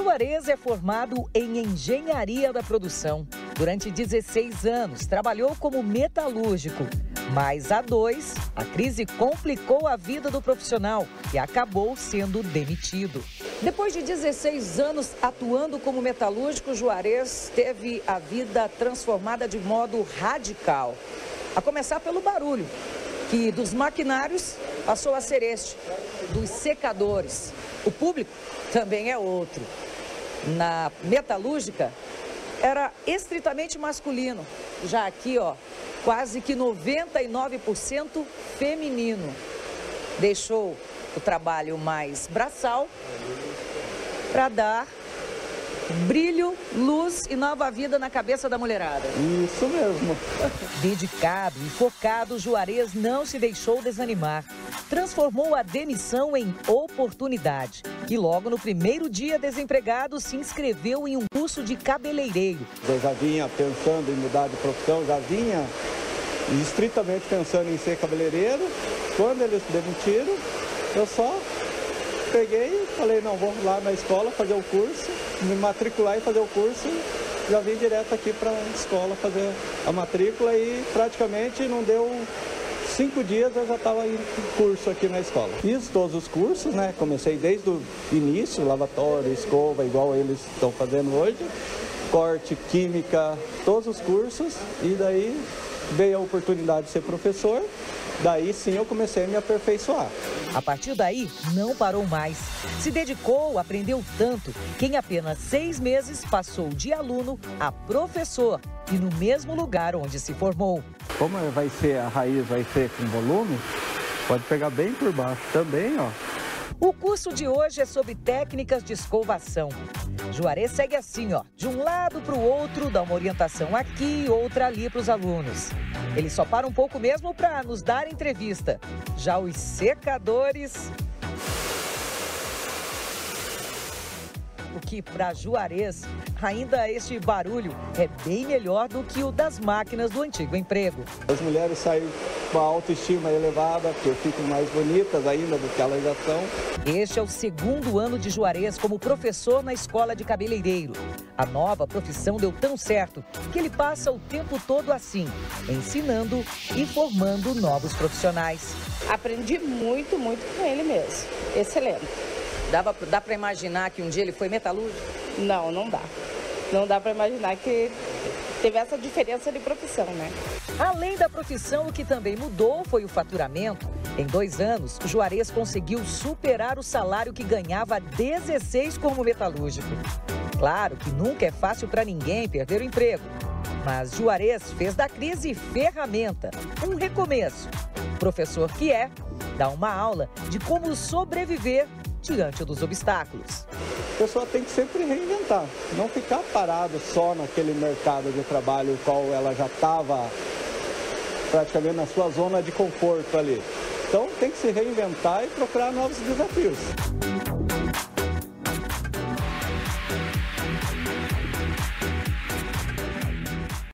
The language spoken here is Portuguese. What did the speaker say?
Juarez é formado em engenharia da produção. Durante 16 anos, trabalhou como metalúrgico. Mas a dois, a crise complicou a vida do profissional e acabou sendo demitido. Depois de 16 anos atuando como metalúrgico, Juarez teve a vida transformada de modo radical. A começar pelo barulho, que dos maquinários passou a ser este, dos secadores. O público também é outro. Na metalúrgica, era estritamente masculino. Já aqui, ó, quase que 99% feminino. Deixou o trabalho mais braçal para dar brilho, luz e nova vida na cabeça da mulherada. Isso mesmo. Dedicado e focado, Juarez não se deixou desanimar. Transformou a demissão em oportunidade. E logo no primeiro dia desempregado, se inscreveu em um curso de cabeleireiro. Eu já vinha pensando em mudar de profissão, já vinha estritamente pensando em ser cabeleireiro. Quando eles demitiram, eu só peguei falei, não, vou lá na escola fazer o curso, me matricular e fazer o curso. Já vim direto aqui para a escola fazer a matrícula e praticamente não deu cinco dias eu já estava em curso aqui na escola. Fiz todos os cursos, né? Comecei desde o início, lavatório, escova, igual eles estão fazendo hoje, corte, química, todos os cursos e daí veio a oportunidade de ser professor Daí sim eu comecei a me aperfeiçoar. A partir daí, não parou mais. Se dedicou, aprendeu tanto que em apenas seis meses passou de aluno a professor e no mesmo lugar onde se formou. Como vai ser a raiz, vai ser com volume, pode pegar bem por baixo também, ó. O curso de hoje é sobre técnicas de escovação. Juarez segue assim, ó, de um lado para o outro, dá uma orientação aqui e outra ali para os alunos. Ele só para um pouco mesmo para nos dar entrevista. Já os secadores o que para Juarez, ainda este barulho é bem melhor do que o das máquinas do antigo emprego. As mulheres saem com a autoestima elevada, porque ficam mais bonitas ainda do que elas já são. Este é o segundo ano de Juarez como professor na escola de cabeleireiro. A nova profissão deu tão certo que ele passa o tempo todo assim, ensinando e formando novos profissionais. Aprendi muito, muito com ele mesmo. Excelente. Dava, dá para imaginar que um dia ele foi metalúrgico? Não, não dá. Não dá para imaginar que teve essa diferença de profissão, né? Além da profissão, o que também mudou foi o faturamento. Em dois anos, Juarez conseguiu superar o salário que ganhava 16 como metalúrgico. Claro que nunca é fácil para ninguém perder o emprego. Mas Juarez fez da crise ferramenta, um recomeço. O professor que é, dá uma aula de como sobreviver diante dos obstáculos. A pessoa tem que sempre reinventar, não ficar parado só naquele mercado de trabalho o qual ela já estava praticamente na sua zona de conforto ali. Então tem que se reinventar e procurar novos desafios.